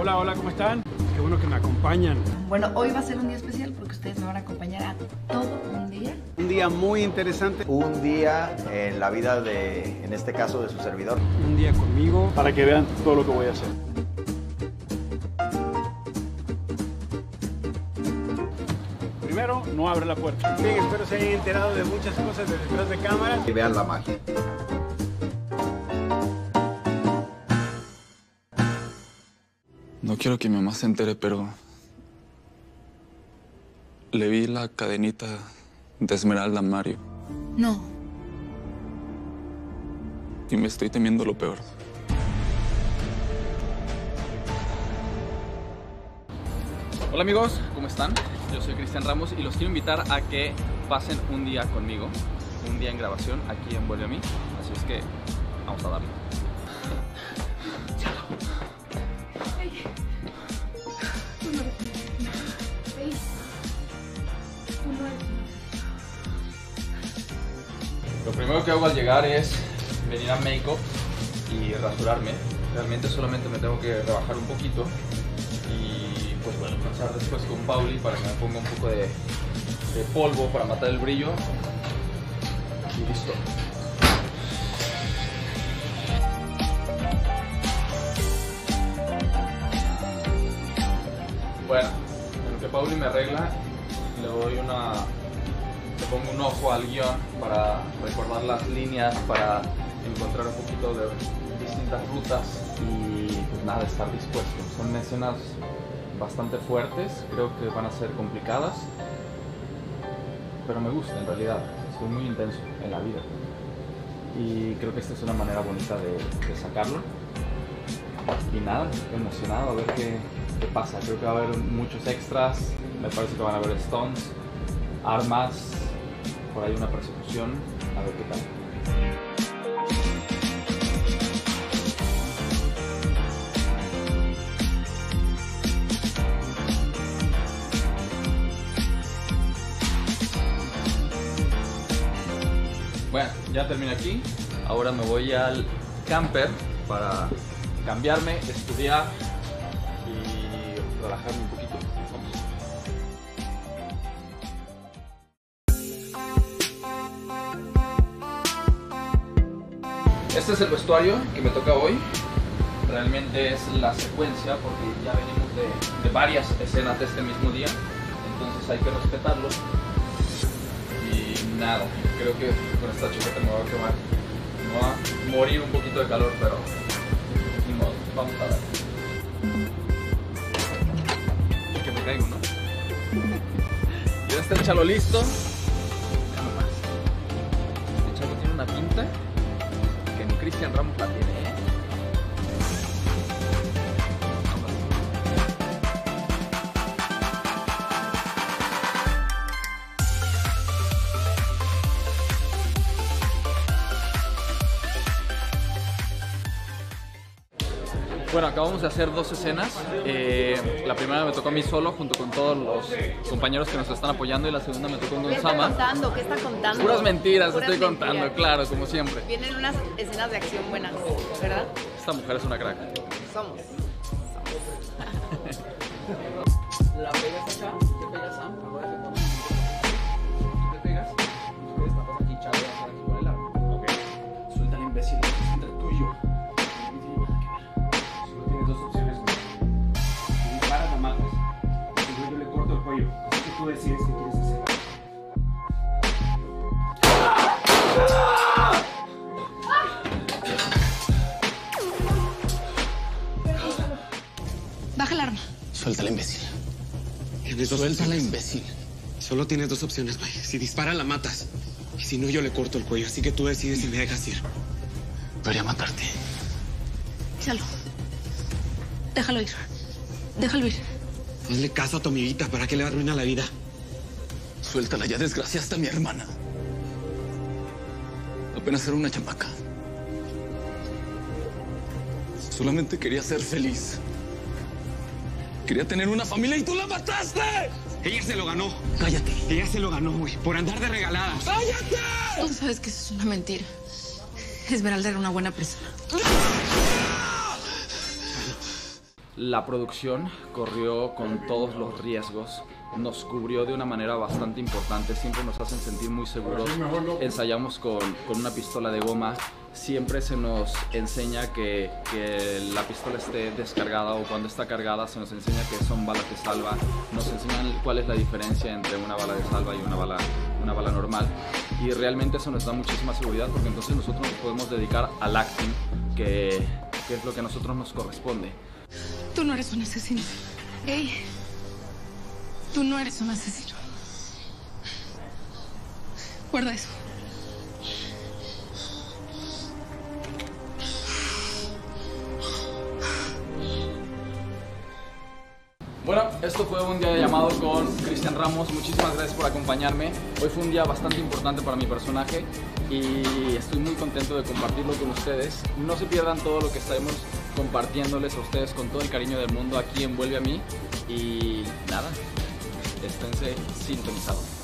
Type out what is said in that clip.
Hola, hola, ¿cómo están? Qué bueno que me acompañan. Bueno, hoy va a ser un día especial porque ustedes me van a acompañar a todo un día. Un día muy interesante. Un día en la vida de, en este caso, de su servidor. Un día conmigo. Para que vean todo lo que voy a hacer. Primero, no abre la puerta. Bien, espero se hayan enterado de muchas cosas de detrás de cámaras. Y vean la magia. No quiero que mi mamá se entere, pero le vi la cadenita de Esmeralda a Mario No. y me estoy temiendo lo peor. Hola amigos, ¿cómo están? Yo soy Cristian Ramos y los quiero invitar a que pasen un día conmigo, un día en grabación aquí en Vuelve a mí. Así es que vamos a darle. Primero que hago al llegar es venir a Makeup y rasurarme. Realmente solamente me tengo que rebajar un poquito y pues bueno, pasar después con Pauli para que me ponga un poco de, de polvo para matar el brillo. Y listo. Bueno, en lo que Pauli me arregla, le doy una. Le pongo un ojo al guion para recordar las líneas, para encontrar un poquito de distintas rutas y pues nada, estar dispuesto. Son escenas bastante fuertes, creo que van a ser complicadas, pero me gusta en realidad. Soy muy intenso en la vida y creo que esta es una manera bonita de, sacarlo. Y nada, emocionado a ver qué, qué pasa. Creo que va a haber muchos extras, me parece que van a haber stunts, armas, por ahí una persecución, a ver qué tal. Bueno, ya terminé aquí. Ahora me voy al camper para cambiarme, estudiar y relajarme un poquito. Este es el vestuario que me toca hoy. Realmente es la secuencia porque ya venimos de, varias escenas de este mismo día. Entonces hay que respetarlo. Y nada, creo que con esta chaqueta me voy a quemar. Me va a morir un poquito de calor, pero vamos a ver. Que me caigo, ¿no? Ya está el chalo listo. Cristian Ramos Bueno, acabamos de hacer dos escenas. Eh, la primera me tocó a mí solo, junto con todos los compañeros que nos están apoyando, y la segunda me tocó con ¿Qué está Gonzama. contando? ¿Qué está contando? Puras mentiras, Puras estoy mentiras. contando, claro, como siempre. Vienen unas escenas de acción buenas, ¿verdad? Esta mujer es una crack. Somos. La pegas acá, Así que tú decides qué quieres hacer. Baja el arma. Suéltala, imbécil. Suéltala, imbécil. Solo tienes dos opciones, güey. Si dispara, la matas. Y si no, yo le corto el cuello. Así que tú decides si me dejas ir. Debería matarte. Chalo. Déjalo ir. Déjalo ir. Hazle caso a tu amiguita. ¿Para qué le arruina la vida? Suéltala, ya desgraciaste a mi hermana. Apenas era una chamaca. Solamente quería ser feliz. Quería tener una familia y tú la mataste. Ella se lo ganó. Cállate. Ella se lo ganó, güey. Por andar de regaladas. ¡Cállate! Tú sabes que eso es una mentira. Esmeralda era una buena persona. La producción corrió con todos los riesgos, nos cubrió de una manera bastante importante, siempre nos hacen sentir muy seguros. Ensayamos con, con una pistola de goma, siempre se nos enseña que, que, la pistola esté descargada o cuando está cargada se nos enseña que son balas de salva, nos enseñan cuál es la diferencia entre una bala de salva y una bala, una bala normal y realmente eso nos da muchísima seguridad porque entonces nosotros nos podemos dedicar al acting que, que es lo que a nosotros nos corresponde. Tú no eres un asesino. Ey, tú no eres un asesino. Guarda eso. Bueno, esto fue un día de llamado con Cristian Ramos. Muchísimas gracias por acompañarme. Hoy fue un día bastante importante para mi personaje y estoy muy contento de compartirlo con ustedes. No se pierdan todo lo que estaremos compartiéndoles a ustedes con todo el cariño del mundo aquí en Vuelve a mí. Y nada, esténse sintonizados.